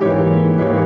Música